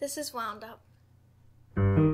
This is Wound Up.